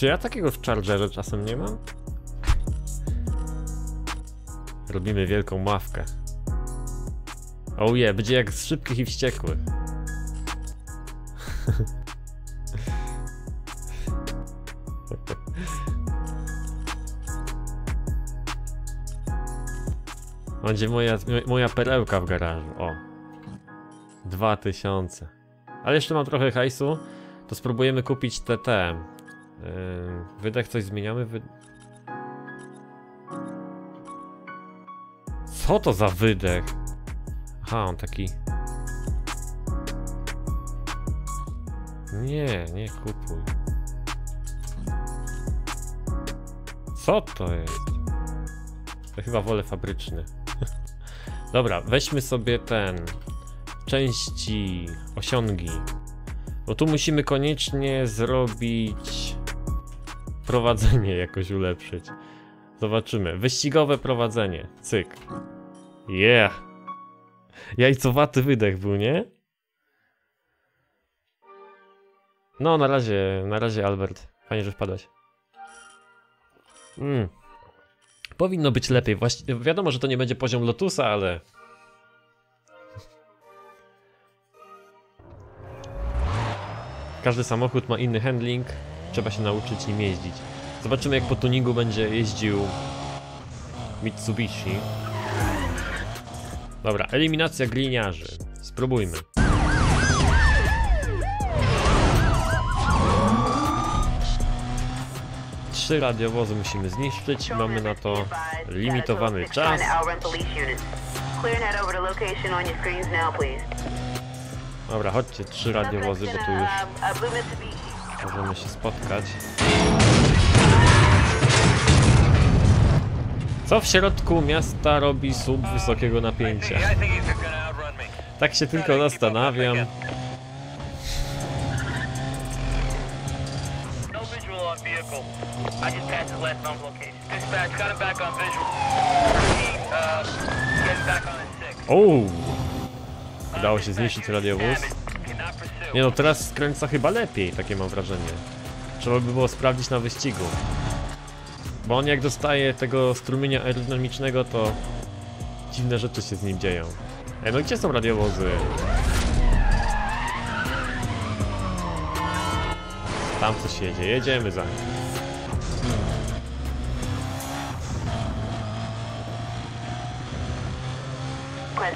Czy ja takiego w Chargerze czasem nie mam? Robimy wielką ławkę. Oh yeah, będzie jak z szybkich i wściekłych. Będzie moja, moja perełka w garażu. O. 2000. Ale jeszcze mam trochę hajsu. To spróbujemy kupić TT. Wydech coś zmieniamy? Wy... Co to za wydech? Aha, on taki... Nie, nie kupuj. Co to jest? To chyba wolę fabryczny. Dobra, weźmy sobie ten... Części, osiągi. Bo tu musimy koniecznie zrobić... Prowadzenie jakoś ulepszyć. Zobaczymy. Wyścigowe prowadzenie. Cyk. Yeah. Jajcowaty wydech był, nie? No, na razie, na razie Albert. Fajnie, że wpadłeś. Mm. Powinno być lepiej. Właśnie, wiadomo, że to nie będzie poziom Lotusa, ale... Każdy samochód ma inny handling. Trzeba się nauczyć nim jeździć. Zobaczymy jak po tuningu będzie jeździł Mitsubishi. Dobra, eliminacja gliniarzy. Spróbujmy. Trzy radiowozy musimy zniszczyć. Mamy na to limitowany czas. Dobra, chodźcie, trzy radiowozy, bo tu już możemy się spotkać. Co w środku miasta robi sub wysokiego napięcia? Tak się tylko zastanawiam. Ooo! Udało się zniszczyć radiowóz. Nie no, teraz skręca chyba lepiej, takie mam wrażenie. Trzeba by było sprawdzić na wyścigu. Bo on jak dostaje tego strumienia aerodynamicznego, to dziwne rzeczy się z nim dzieją. Ej, no gdzie są radiowozy? Tam coś jedzie, jedziemy za nim.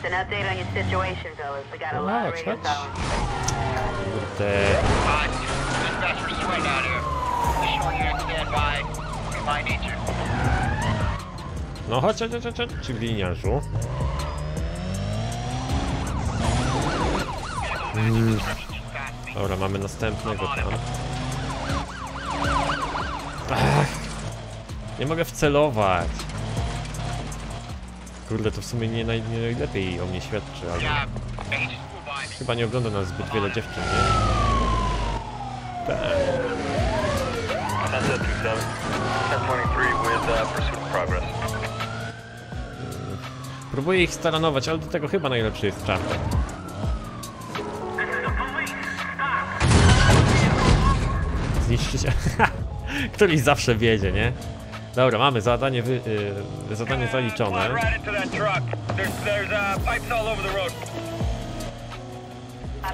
Request an update on your situation, fellas. We got a lot of Chodź, radio chodź. problems. Kurde. No chodź, chodź, chodź, chodź, czy gliniarzu. Mm. Dobra, mamy następnego tam. Ach, nie mogę wcelować. Kurde, to w sumie nie, naj, nie najlepiej o mnie świadczy, ale chyba nie ogląda nas zbyt wiele dziewczyn, nie? Tak. Sunset 27, 1023 with pursuit in progress. Próbuję ich staranować, ale do tego chyba najlepszy jest czartek. Zniszczycie. Któryś zawsze wiedzie, nie? Dobra, mamy zadanie, wy, y, zadanie zaliczone. Uh.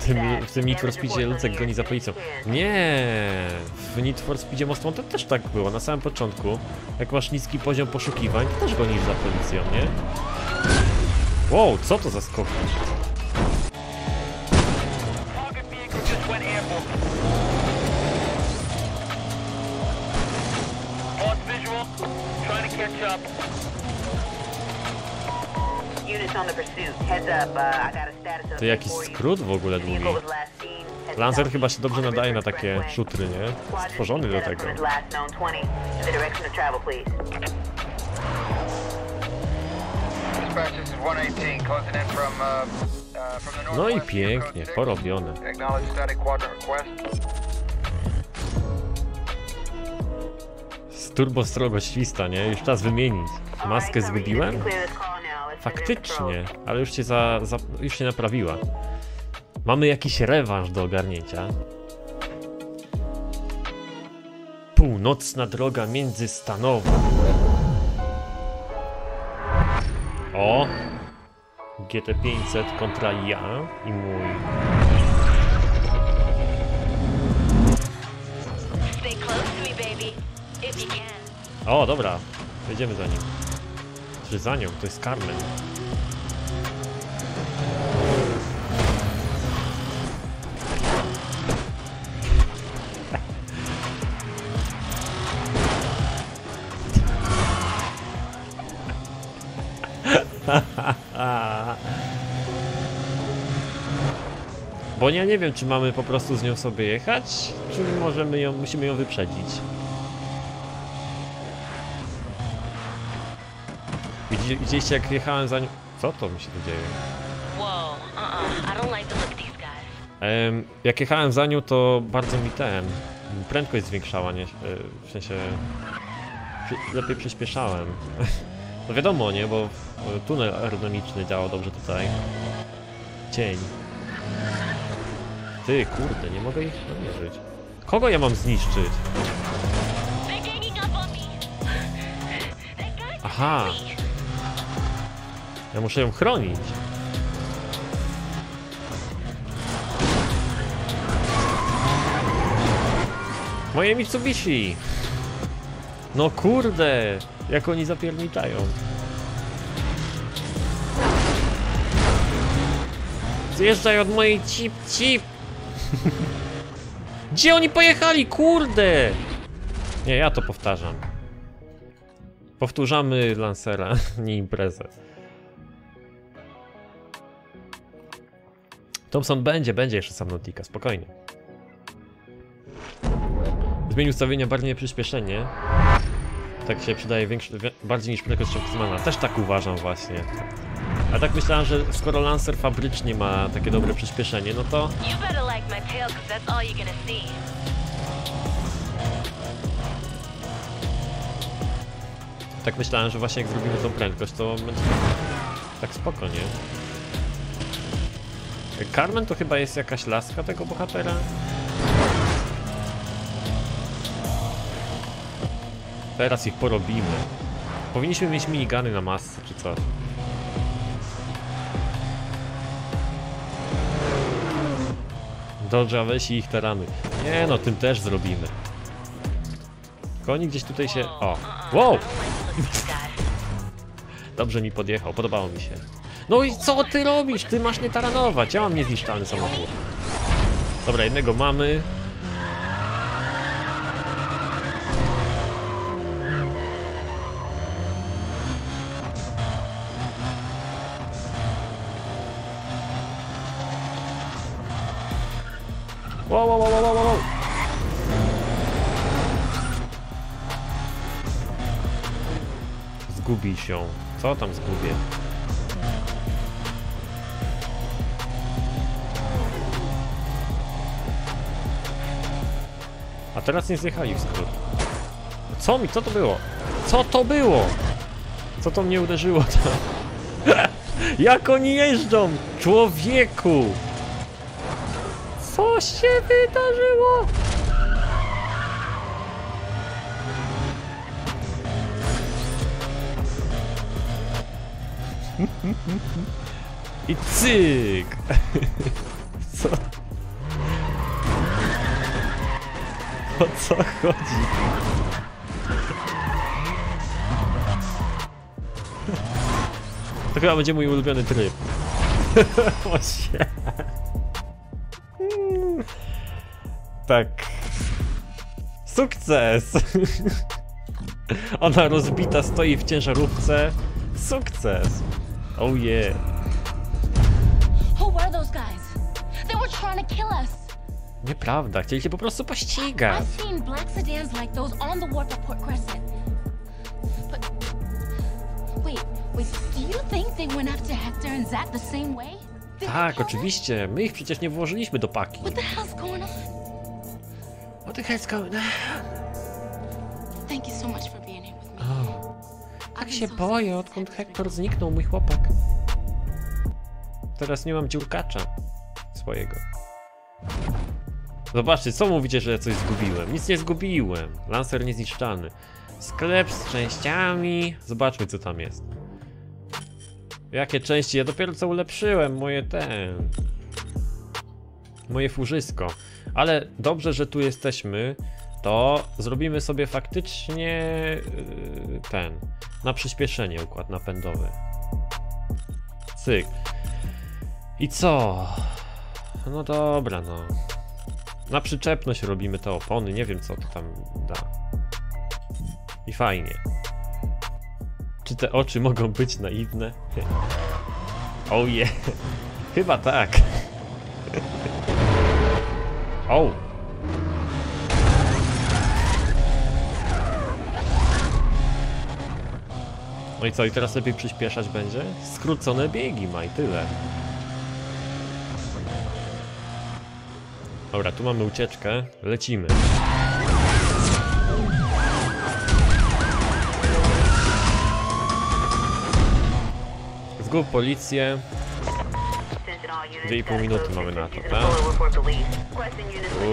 W tym, w tym Need for Speedzie Lucek goni za policją. Nie, w Need for Speedzie Most Wanted też tak było, na samym początku. Jak masz niski poziom poszukiwań, to też gonisz za policją, nie? Wow, co to za skok? To jakiś skrót w ogóle długi. Lancer chyba się dobrze nadaje na takie szutry, nie? Stworzony do tego. for his last known 20 in the direction of travel, please. Dispatch, this is 118. Closing in from, uh, uh, No i pięknie, porobione. 6. Acknowledge static quadrant request. Z turbo strogo śwista, nie? Już czas wymienić. Maskę zgubiłem? Faktycznie, ale już się za, za, już się naprawiła. Mamy jakiś rewanż do ogarnięcia. Północna droga międzystanowa. O! GT500 kontra ja i mój. O, dobra. Jedziemy za nim. Czy za nią? To jest Carmen. Bo ja nie wiem, czy mamy po prostu z nią sobie jechać, czy możemy ją, musimy ją wyprzedzić. Widzieliście jak jechałem za nią... Co to mi się tu dzieje? Whoa, uh-uh. I don't like the look these guys. Jak jechałem za nią, to bardzo mi ten... Prędkość zwiększała, nie? e, W sensie... Lepiej przyspieszałem. No wiadomo, nie? Bo e, tunel aerodynamiczny działał dobrze tutaj. Cień. Ty, kurde, nie mogę ich namierzyć. Kogo ja mam zniszczyć? Aha! Ja muszę ją chronić. Moje Mitsubishi! No kurde! Jak oni zapierniczają. Zjeżdżaj od mojej cip cip! Gdzie oni pojechali? Kurde! Nie, ja to powtarzam. Powtórzamy Lancera, nie imprezę. Thompson będzie, będzie jeszcze Subnautica, spokojnie. Zmień ustawienia bardziej przyspieszenie. Tak się przydaje większe, wi- bardziej niż prędkość optymalna. Też tak uważam właśnie. A tak myślałem, że skoro Lancer fabrycznie ma takie dobre przyspieszenie, no to tak myślałem, że właśnie jak zrobimy tą prędkość, to będzie tak spoko, nie? Carmen to chyba jest jakaś laska tego bohatera? Teraz ich porobimy. Powinniśmy mieć minigany na masce, czy co? Dodża weź i ich tarany. Nie no, tym też zrobimy. Koni gdzieś tutaj się... O! Wow! Dobrze mi podjechał, podobało mi się. No i co ty robisz? Ty masz nie taranować. Ja mam niezniszczalny samochód. Dobra, jednego mamy. Wow, wow, wow, wow, wow. Zgubi się. Co tam zgubię? Teraz nie zjechali w skrót. Co mi? Co to było? Co to było? Co to mnie uderzyło tam? Jak oni jeżdżą? Człowieku! Co się wydarzyło? I cyk! Co? O co chodzi? To chyba będzie mój ulubiony tryb. Właśnie. Tak. Sukces! Ona rozbita stoi w ciężarówce. Sukces! Oh yeah. Who were those guys? They were trying to kill us. Nieprawda, chcieli się po prostu pościgać. I've seen black sedans like those on the wharf at Port Crescent. But wait, wait, do you think they went after Hector and Zach the same way? Did they Tak, oczywiście. My ich przecież nie włożyliśmy do paki. What the hell's going on? What the hell's going on? Thank you so much for being here with me. Tak się boję, odkąd Hector zniknął, mój chłopak. Teraz nie mam dziurkacza swojego. Zobaczcie, co mówicie, że coś zgubiłem? Nic nie zgubiłem. Lancer niezniszczalny. Sklep z częściami. Zobaczmy, co tam jest. Jakie części? Ja dopiero co ulepszyłem moje ten. Moje furzysko. Ale dobrze, że tu jesteśmy. To zrobimy sobie faktycznie yy, ten. Na przyspieszenie układ napędowy. Cyk. I co? No dobra, no. Na przyczepność robimy te opony, nie wiem co to tam da. I fajnie. Czy te oczy mogą być naiwne? Oh yeah. Chyba tak. O. No i co, i teraz lepiej przyspieszać będzie? Skrócone biegi ma i tyle. Dobra, tu mamy ucieczkę. Lecimy. Zgub policję. Dwie i pół minuty mamy na to, tak?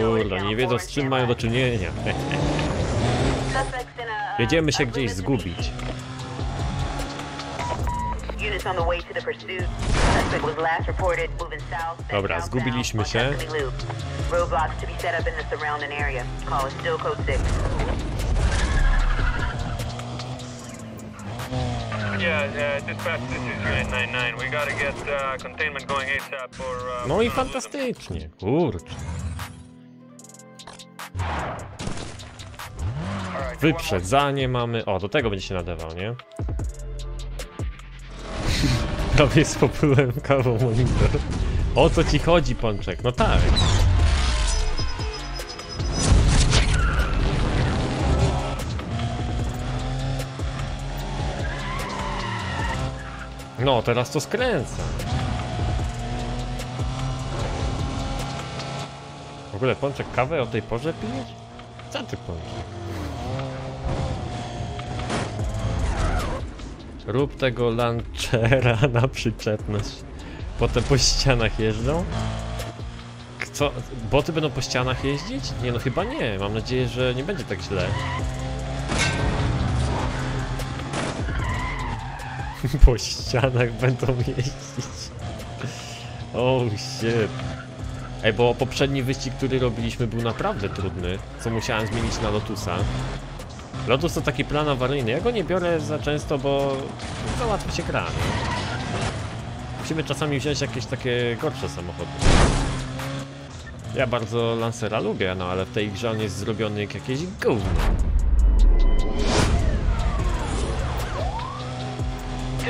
Kurde, nie wiedzą z czym mają do czynienia. Jedziemy się gdzieś zgubić. Dobra, zgubiliśmy się. Roadblocks to be set up in the surrounding area. Call us still code 6. Yeah, uh, dispatch, this is Unit 99. We gotta get uh, containment going ASAP for... Uh, No i fantastycznie, kurczę. Wyprzedzanie mamy. O, do tego będzie się nadawał, nie? Prawie spoplułem kawą monitor. O co ci chodzi, Pączek? No tak. No, teraz to skręca. W ogóle Pączek kawę o tej porze pijesz? Co ty Pączek? Rób tego launchera na przyczepność. Potem po ścianach jeżdżą? Co? Boty będą po ścianach jeździć? Nie no chyba nie. Mam nadzieję, że nie będzie tak źle. po ścianach będą jeździć. Oh shit. Ej, bo poprzedni wyścig, który robiliśmy był naprawdę trudny, co musiałem zmienić na Lotusa. Lotus to taki plan awaryjny, ja go nie biorę za często, bo za łatwo się gra. Musimy czasami wziąć jakieś takie gorsze samochody. Ja bardzo Lancera lubię, no ale w tej grze on jest zrobiony jak jakieś gówno.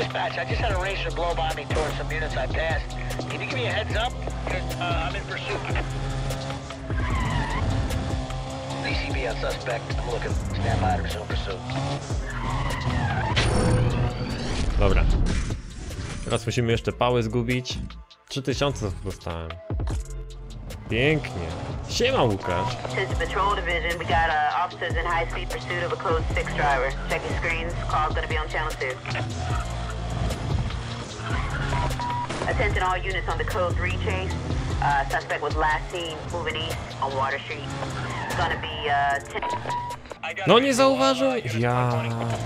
Dispatch, I just had a racer blow by me towards some units I passed. Can you give me a heads up? 'Cause, Uh, I'm in pursuit. DCB on suspect. I'm looking. Stand by to resume pursuit. Dobra. Teraz musimy jeszcze pały zgubić. 3000 dostałem. Pięknie. Siema Łukasz. This is Patrol Division. We got uh, officers in high speed pursuit of a code 6 driver. Check your screens. Call's gonna be on channel 2. Attention all units on the code 3 chase. Uh, suspect was last seen moving east on Water Street. Gonna be uh, 10. I gotta No nie zauważył? units Ja. 120.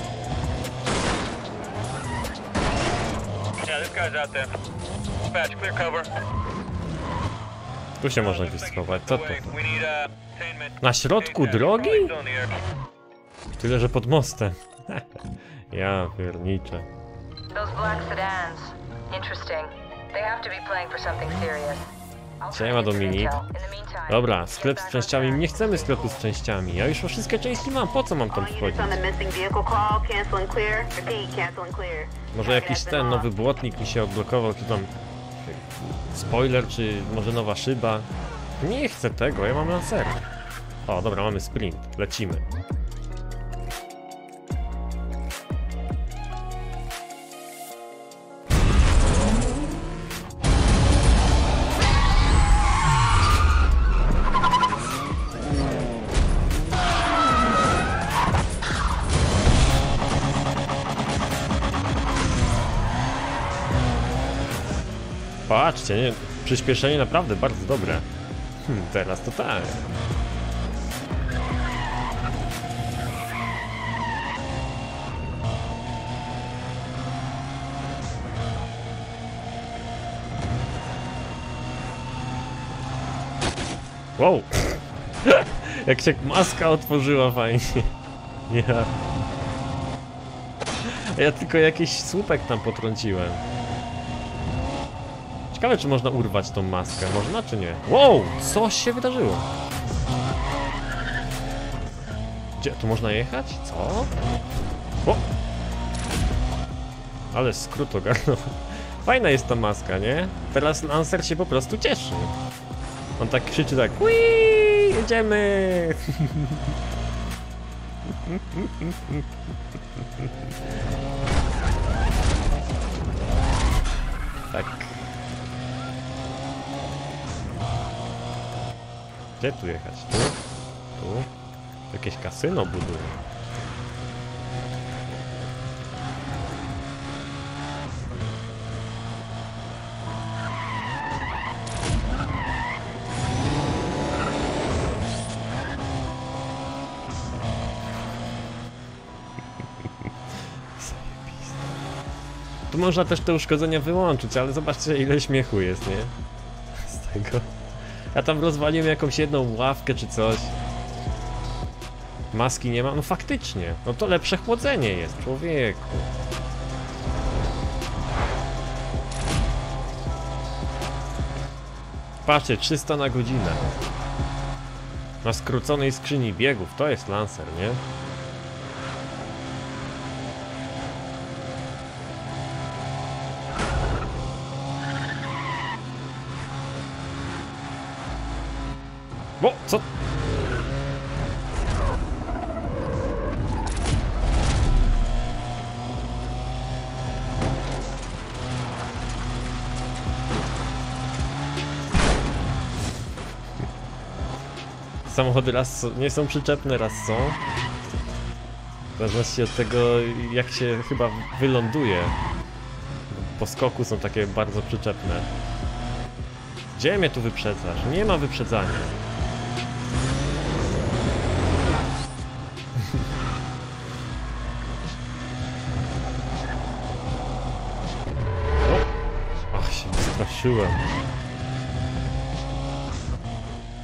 Yeah, this guy's out there. Dispatch, clear cover. Tu się można gdzieś schować. Co to? Wait, we need, uh. Na środku drogi? Tyle, że pod mostem. ja pierniczę. Those black sedans. Interesting. They have to be playing for something serious. I'll try Siema, Dominik. Dobra, sklep z częściami. Nie chcemy sklepu z częściami. Ja już o wszystkie części mam. Po co mam tam wchodzić? Może jakiś ten nowy błotnik mi się odblokował, czy tam spoiler, czy może nowa szyba. Nie chcę tego, ja mam lancera. O, dobra, mamy sprint, lecimy. Patrzcie, nie, przyspieszenie naprawdę bardzo dobre. Hmm, teraz to tak. Wow! Jak się maska otworzyła fajnie. Ja. Ja tylko jakiś słupek tam potrąciłem. Ciekawe, czy można urwać tą maskę. Można, czy nie? Wow! Coś się wydarzyło. Gdzie? Tu można jechać? Co? O! Ale skrót ogarnął. Fajna jest ta maska, nie? Teraz Lancer się po prostu cieszy. On tak krzyczy tak Wii, jedziemy! tak. Gdzie tu jechać? Tu? Tu? Jakieś kasyno budują. Tu można też te uszkodzenia wyłączyć, ale zobaczcie ile śmiechu jest, nie? Z tego. Ja tam rozwaliłem jakąś jedną ławkę czy coś. Maski nie ma? No faktycznie. No to lepsze chłodzenie jest, człowieku. Patrzcie, 300 na godzinę. Na skróconej skrzyni biegów. To jest Lancer, nie? Co? Samochody raz nie są przyczepne, raz są. W zależności od tego, jak się chyba wyląduje. Po skoku są takie bardzo przyczepne. Gdzie mnie tu wyprzedzasz? Nie ma wyprzedzania. O! Ach, wystraszyłem.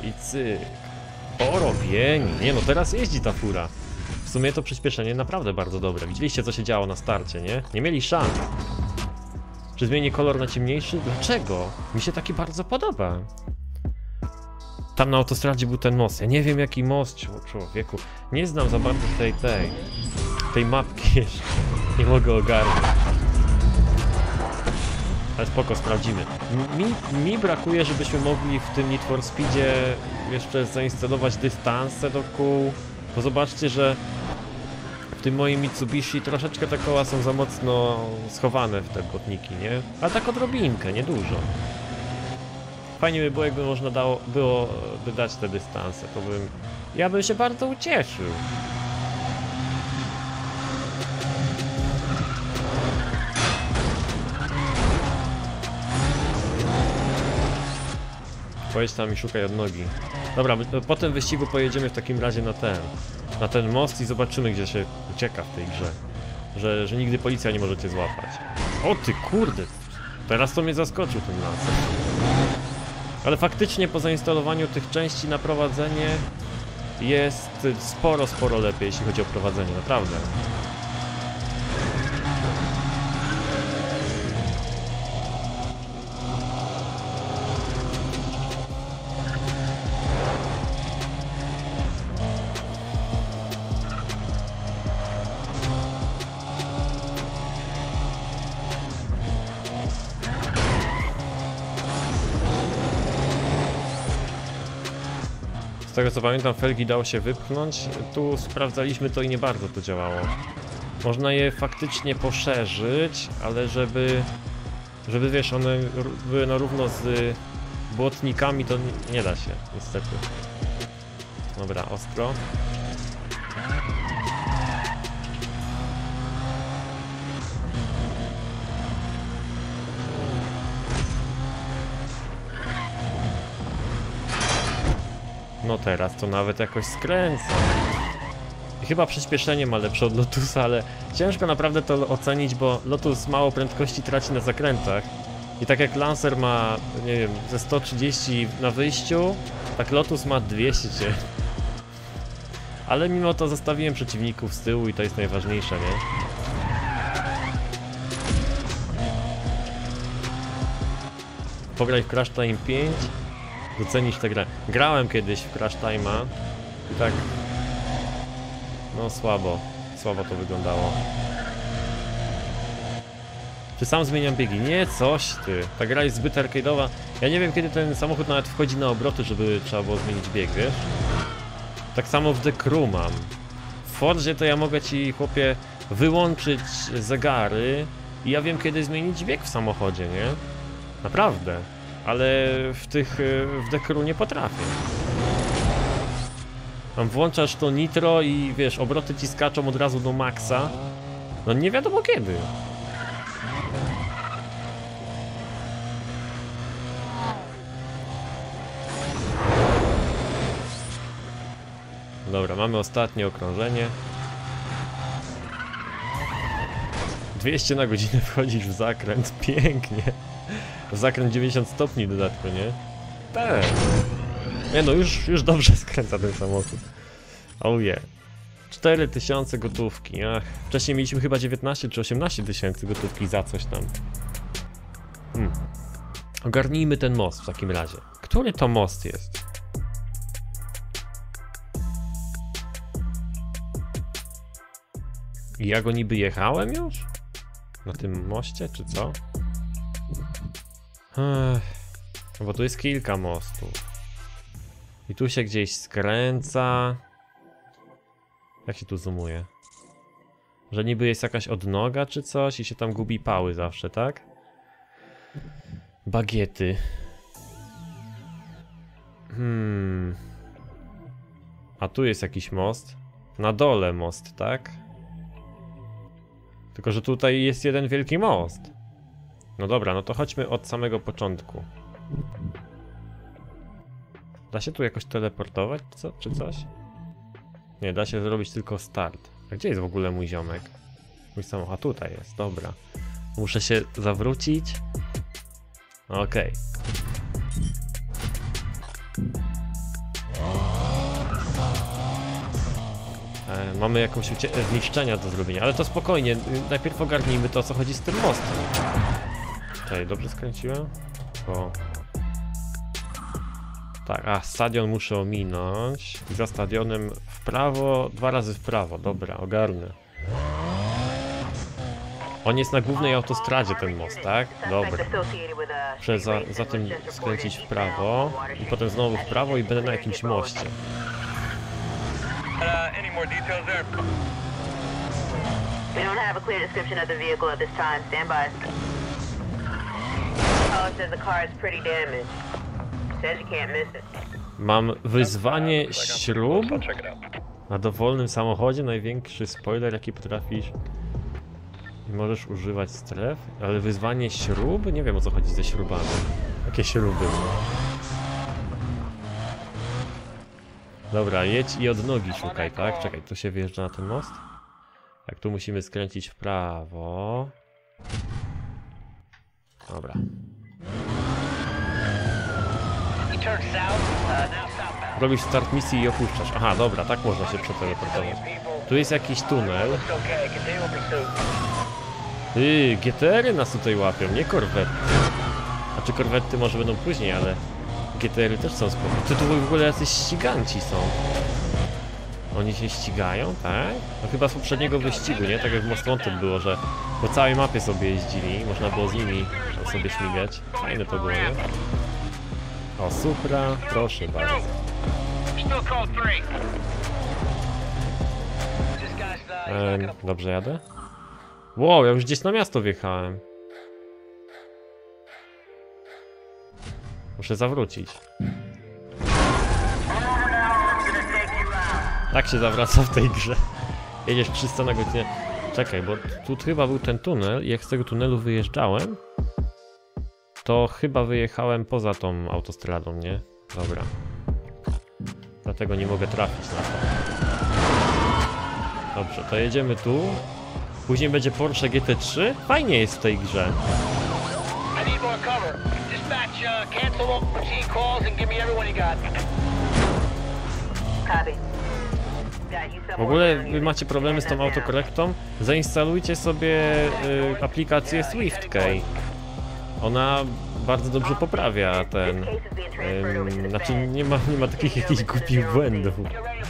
I cyk. Porobieni. Nie no, teraz jeździ ta fura. W sumie to przyspieszenie naprawdę bardzo dobre. Widzieliście co się działo na starcie, nie? Nie mieli szans. Czy zmieni kolor na ciemniejszy? Dlaczego? Mi się taki bardzo podoba. Tam na autostradzie był ten most. Ja nie wiem jaki most, czł- człowieku. Nie znam za bardzo tej, tej, tej mapki jeszcze. Nie mogę ogarnąć. Ale spoko, sprawdzimy. Mi, mi brakuje, żebyśmy mogli w tym Need for Speedzie jeszcze zainstalować dystanse do kół. Bo zobaczcie, że w tym moim Mitsubishi troszeczkę te koła są za mocno schowane w te błotniki, nie? Ale tak odrobinkę, niedużo. Fajnie by było, jakby można dało, było by dać te dystanse, to bym... Ja bym się bardzo ucieszył. Pojedź tam i szukaj odnogi. Dobra, my- po tym wyścigu pojedziemy w takim razie na ten, na ten most i zobaczymy, gdzie się ucieka w tej grze. Że, że nigdy policja nie może cię złapać. O ty kurde! Teraz to mnie zaskoczył ten laser. Ale faktycznie po zainstalowaniu tych części na prowadzenie jest sporo, sporo lepiej, jeśli chodzi o prowadzenie, naprawdę. Tego co pamiętam, felgi dało się wypchnąć. Tu sprawdzaliśmy to i nie bardzo to działało. Można je faktycznie poszerzyć, ale żeby, żeby wiesz, one były na równo z błotnikami, to nie, nie da się, niestety. Dobra, ostro. No teraz to nawet jakoś skręca. Chyba przyspieszenie ma lepsze od Lotusa, ale ciężko naprawdę to ocenić, bo Lotus mało prędkości traci na zakrętach. I tak jak Lancer ma, nie wiem, ze 130 na wyjściu, tak Lotus ma 200. Ale mimo to zostawiłem przeciwników z tyłu i to jest najważniejsze, nie? Pograj w Crash Time 5, docenisz tę grę. Grałem kiedyś w Crash Time'a i tak... No słabo, słabo to wyglądało. Czy sam zmieniam biegi? Nie, coś ty. Ta gra jest zbyt arcade'owa. Ja nie wiem kiedy ten samochód nawet wchodzi na obroty, żeby trzeba było zmienić bieg, wiesz? Tak samo w The Crew mam. W Forzie to ja mogę ci, chłopie, wyłączyć zegary i ja wiem kiedy zmienić bieg w samochodzie, nie? Naprawdę. Ale w tych, y, w Crew nie potrafię. Tam włączasz to nitro i wiesz, obroty ci skaczą od razu do maksa. No nie wiadomo kiedy. Dobra, mamy ostatnie okrążenie. 200 na godzinę wchodzisz w zakręt, pięknie. Zakręt 90 stopni w dodatku, nie? Tak. Nie no, już, już dobrze skręca ten samochód. Oh yeah. 4000 gotówki, ach. Wcześniej mieliśmy chyba 19 czy 18 tysięcy gotówki za coś tam. Hmm. Ogarnijmy ten most w takim razie. Który to most jest? I ja go niby jechałem już? Na tym moście, czy co? Ech, bo tu jest kilka mostów. I tu się gdzieś skręca. Jak się tu zoomuje? Że niby jest jakaś odnoga czy coś i się tam gubi pały zawsze, tak? Bagiety. Hmm. A tu jest jakiś most. Na dole most, tak? Tylko, że tutaj jest jeden wielki most. No dobra, no to chodźmy od samego początku. Da się tu jakoś teleportować, co, czy coś? Nie, da się zrobić tylko start. A gdzie jest w ogóle mój ziomek? Mój samochód, tutaj jest, dobra. Muszę się zawrócić. Okej. E, mamy jakąś e, zniszczenia do zrobienia, ale to spokojnie. Najpierw ogarnijmy to, co chodzi z tym mostem. Tutaj, dobrze skręciłem? O. Tak, a stadion muszę ominąć. I za stadionem w prawo, dwa razy w prawo. Dobra, ogarnę. On jest na głównej autostradzie, ten most, tak? Dobra. Muszę za, za tym skręcić w prawo i potem znowu w prawo i będę na jakimś moście. Uh? We don't have a clear description of the vehicle at this time. Stand by. Mam wyzwanie out. na dowolnym samochodzie. Największy spoiler, jaki potrafisz. Możesz używać stref, ale wyzwanie śrub? Nie wiem o co chodzi ze śrubami. Jakie śruby? Dobra, jedź i od nogi szukaj, tak? Czekaj, tu się wjeżdża na ten most? Tak, tu musimy skręcić w prawo. Dobra. Robisz start misji i opuszczasz. Aha, dobra, tak można się przeteleportować. Tu jest jakiś tunel. Ty, GTR-y nas tutaj łapią, nie korwety. Znaczy korwety może będą później, ale GTR-y też są spoko. Ty tu w ogóle jacyś ściganci są. Oni się ścigają, tak? No chyba z poprzedniego wyścigu, nie? Tak jak w Most Wanted było, że po całej mapie sobie jeździli, można było z nimi sobie śmigać. Fajne to było, nie? O, Supra, proszę bardzo. Gonna dobrze jadę? Wow, ja już gdzieś na miasto wjechałem. Muszę zawrócić. Tak się zawraca w tej grze. Jedziesz 300 na godzinę. Czekaj, bo tu chyba był ten tunel i jak z tego tunelu wyjeżdżałem, to chyba wyjechałem poza tą autostradą, nie? Dobra. Dlatego nie mogę trafić na to. Dobrze, to jedziemy tu. Później będzie Porsche GT3. Fajnie jest w tej grze. Dispatch, uh, cancel all routine calls and give me everyone you got. Copy. W ogóle wy macie problemy z tą autokorektą? Zainstalujcie sobie y, aplikację SwiftKey. Ona bardzo dobrze poprawia ten... Znaczy nie ma, nie ma takich jakichś głupich błędów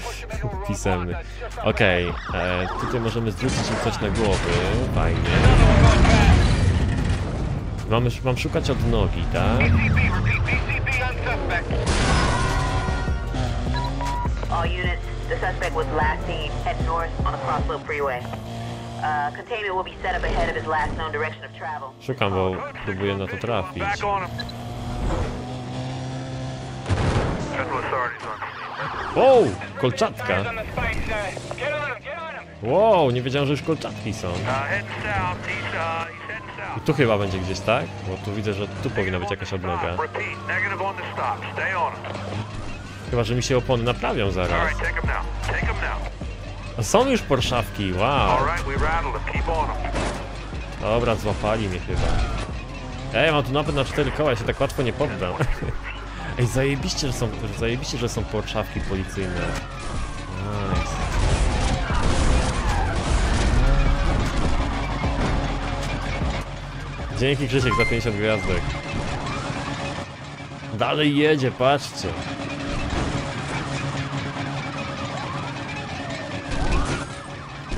pisemnych. Okej, e, tutaj możemy zrzucić im coś na głowy, fajnie. Mamy, mam szukać od nogi, tak? All units, the suspect was last seen heading north on the Crossslope Freeway. Uh, containment will be set up ahead of his last known direction of travel. Szukam, bo próbuję na to trafić. Back on him. Federal authorities on Wow, kolczatka! Wow, nie wiedziałem, że już kolczatki są. Uh, heading south. He's, uh, he's heading I south. tu chyba będzie gdzieś, tak? Bo tu widzę, że tu powinna być jakaś odnoga. Chyba, że mi się opony naprawią zaraz. A są już porszawki, wow! Dobra, złapali mnie chyba. Ej, mam tu napęd na cztery koła, ja się tak łatwo nie poddam. Ej, zajebiście, że są, zajebiście, że są porszawki policyjne. Nice. Dzięki Krzysiek za 50 gwiazdek. Dalej jedzie, patrzcie.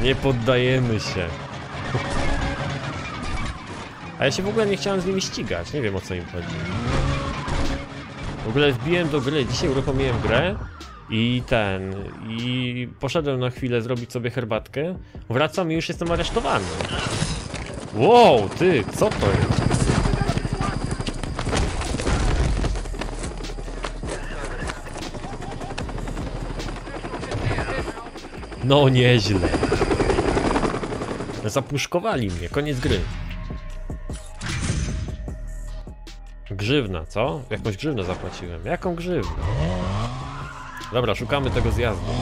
Nie poddajemy się. A ja się w ogóle nie chciałem z nimi ścigać, nie wiem o co im chodzi. W ogóle wbiłem do gry, dzisiaj uruchomiłem grę i ten, i poszedłem na chwilę zrobić sobie herbatkę, wracam i już jestem aresztowany. Wow, ty, co to jest? No nieźle. Zapuszkowali mnie, koniec gry. Grzywna, co? Jakąś grzywnę zapłaciłem. Jaką grzywnę? Dobra, szukamy tego zjazdu.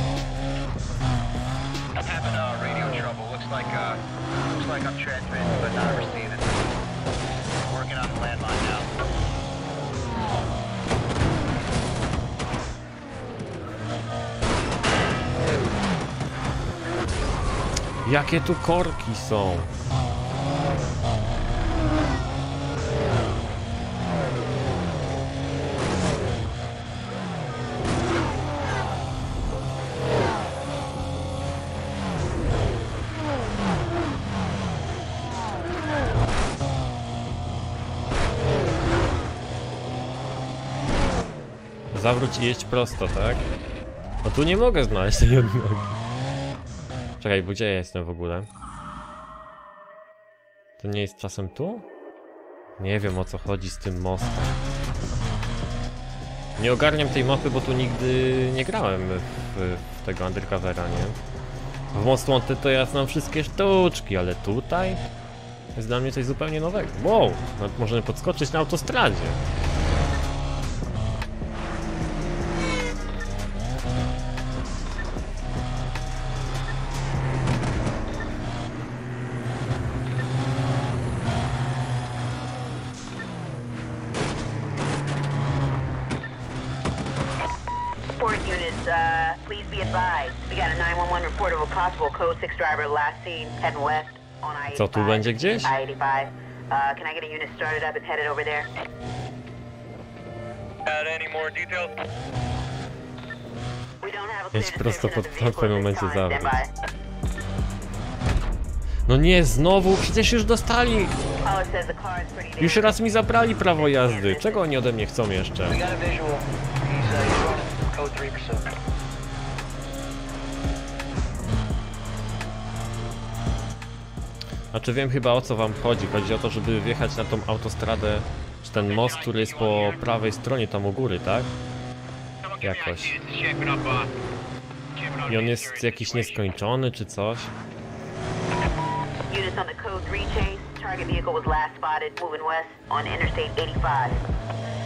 Jakie tu korki są? Zawróć i jeść prosto, tak? No tu nie mogę znaleźć tej odnogi. Czekaj, bo gdzie ja jestem w ogóle? To nie jest czasem tu? Nie wiem o co chodzi z tym mostem. Nie ogarniam tej mapy, bo tu nigdy nie grałem w, w tego undercovera, nie? W Most Wanted to ja znam wszystkie sztuczki, ale tutaj jest dla mnie coś zupełnie nowego. Wow, nawet możemy podskoczyć na autostradzie. We don't have a Jedź clear prosto pod w pewnym momencie. Stand No nie, znowu, przecież już dostali! Oh, Już raz mi zabrali prawo jazdy. Czego oni ode mnie chcą jeszcze? Znaczy wiem chyba o co wam chodzi. Chodzi o to, żeby wjechać na tą autostradę, czy ten most, który jest po prawej stronie tam u góry, tak? Jakoś. I on jest jakiś nieskończony, czy coś? Units on the Code 3 chase. Target vehicle was last spotted moving west on Interstate 85.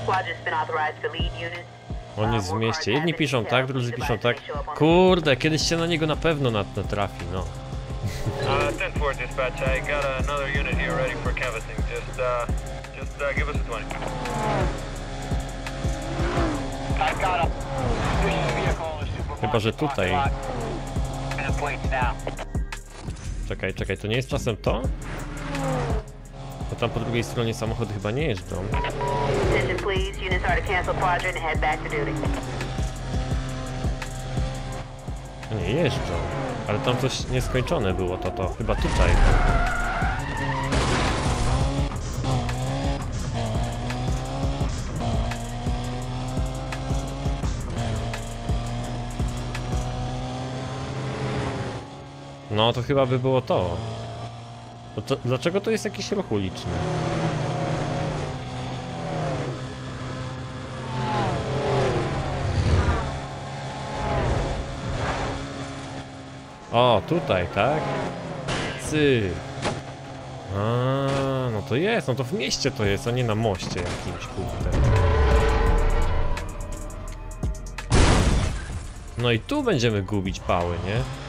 Squadron's been authorized to lead units. On jest w mieście. Jedni piszą tak, drudzy piszą tak. Kurde, kiedyś się na niego na pewno nat- natrafi, no. Uh, 10-4 dispatch, I got another unit here ready for canvassing. Just, uh, just uh, give us a 20. I've got a suspicious vehicle in the supermarket Chyba, że tutaj. Czekaj, czekaj, to nie jest czasem to? Bo tam po drugiej stronie samochody chyba nie jeżdżą. Attention, please. Units are to cancel quadrant and head back to duty. Nie, jeżdżą. Ale tam coś nieskończone było, to to chyba tutaj. No to chyba by było to. To dlaczego to jest jakiś ruch uliczny? O, tutaj, tak? Cy. A, no to jest, no to w mieście to jest, a nie na moście jakimś, kurde. No i tu będziemy gubić pały, nie?